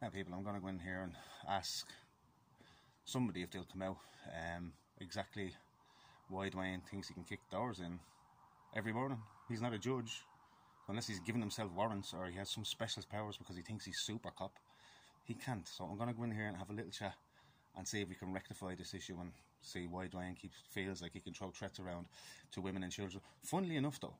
Now, people, I'm going to go in here and ask somebody if they'll come out um, exactly why Dwayne thinks he can kick doors in every morning. He's not a judge, unless he's given himself warrants or he has some special powers because he thinks he's super cop. He can't. So I'm going to go in here and have a little chat and see if we can rectify this issue and see why Dwayne keeps feels like he can throw threats around to women and children. Funnily enough, though,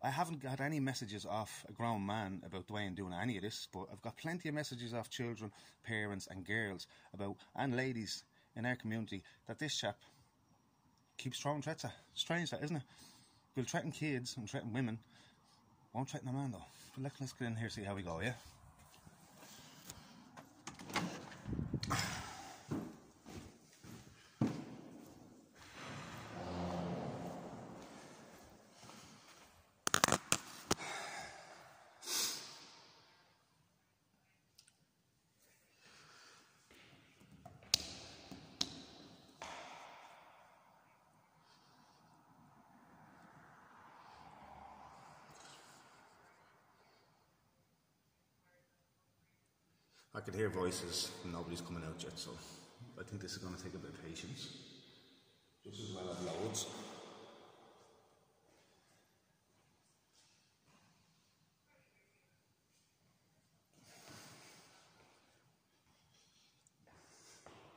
I haven't got any messages off a grown man about Dwayne doing any of this, but I've got plenty of messages off children, parents, and girls about and ladies in our community that this chap keeps throwing threats at. Strange, that isn't it? We'll threaten kids and threaten women. Won't threaten a man though. But let's get in here and see how we go, yeah. I could hear voices and nobody's coming out yet, so I think this is going to take a bit of patience. Just as well as loads.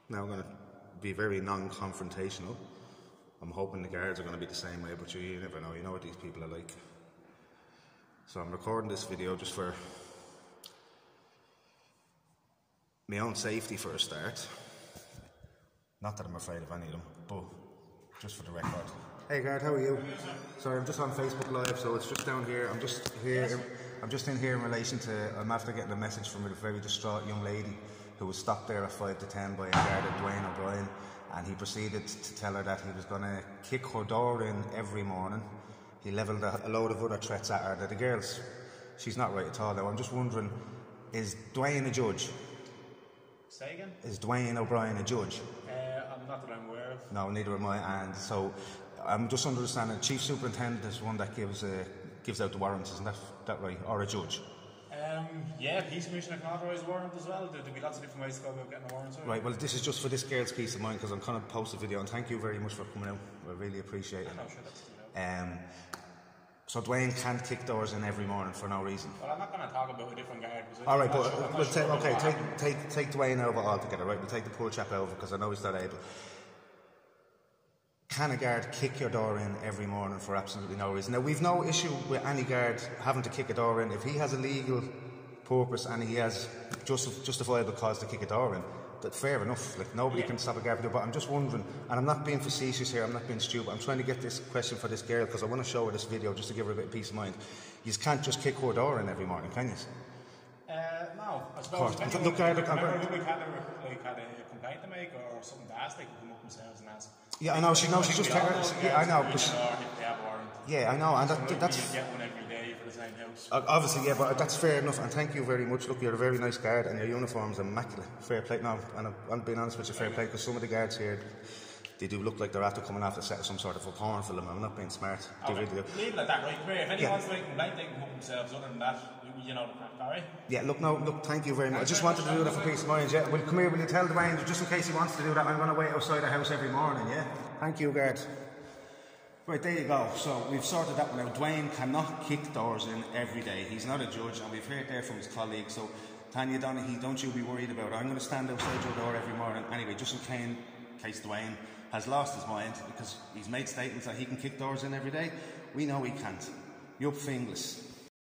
Now I'm going to be very non-confrontational. I'm hoping the guards are going to be the same way, but you, you never know. You know what these people are like. So I'm recording this video just for my own safety for a start. Not that I'm afraid of any of them, but just for the record. Hey guard, how are you? Sorry, I'm just on Facebook Live, so it's just down here. I'm just here. I'm just in here in relation to. I'm after getting a message from a very distraught young lady who was stopped there at five to ten by a guard at Dwayne O'Brien, and he proceeded to tell her that he was going to kick her door in every morning. He levelled a, a load of other threats at her. That the girls, she's not right at all. Though I'm just wondering, is Dwayne a judge? Say again? Is Dwayne O'Brien a judge? Uh, I'm not that I'm aware of. No, neither am I. And so I'm just understanding chief superintendent is one that gives uh, gives out the warrants, isn't that that right? Or a judge? Um, yeah, peace commissioner can authorise a warrant as well. There, there'll be lots of different ways to go about getting a warrant. sorry. Right. Well, this is just for this girl's peace of mind because I'm kind of post a video and thank you very much for coming out. I really appreciate it. I'm sure that's. Um, so Dwayne can't kick doors in every morning for no reason. Well, I'm not going to talk about a different guard. 'cause All right, but sure- we'll sure take, okay, take take take Dwayne over altogether, right? We'll take the poor chap over because I know he's not able. Can a guard kick your door in every morning for absolutely no reason? Now we've no issue with any guard having to kick a door in if he has a legal purpose and he has just, justifiable cause to kick a door in. That fair enough. Like nobody can stop a guard from doing. But I'm just wondering, and I'm not being facetious here. I'm not being stupid. I'm trying to get this question for this girl because I want to show her this video just to give her a bit of peace of mind. You can't just kick her door in every morning, can you? Uh, no, I course. suppose. if anyone- Look, I- look, I'm remember very- who had a, complaint to make or something to ask, they can come up themselves and ask. Yeah, I know. She knows. She just. We all Take know yeah, I know. can But she, be in or if they have a warrant. yeah, I know, and that, Maybe that's get one every day for the same house. Obviously, yeah, but that's fair enough, and thank you very much. Look, you're a very nice guard, and your uniform's immaculate. Fair play. No, and I'm, I'm being honest with you, fair play, because some of the guards here, they do look like they're after coming off the set of some sort of a porn film. I'm not being smart. They really do. Leave it at that, right? If anyone's Yeah. wants to make a complaint, they can up themselves. Other than that, you- you know the crack, alright? Yeah, look, no, look, thank you very much. I just wanted to do that for peace of mind. Yeah, well, come here. Will you tell the Dwayne just in case he wants to do that? I'm going to wait outside the house every morning. Yeah. Thank you, guard. Right, there you go. So we've sorted that one out. Dwayne cannot kick doors in every day. He's not a judge, and we've heard there from his colleagues. So, Tanya Donaghy, don't you be worried about it. I'm going to stand outside your door every morning anyway, just in case, case Dwayne has lost his mind because he's made statements that he can kick doors in every day. We know he can't. Yup, Finglas.